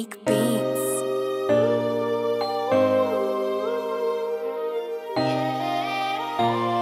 Unique Beats. Yeah.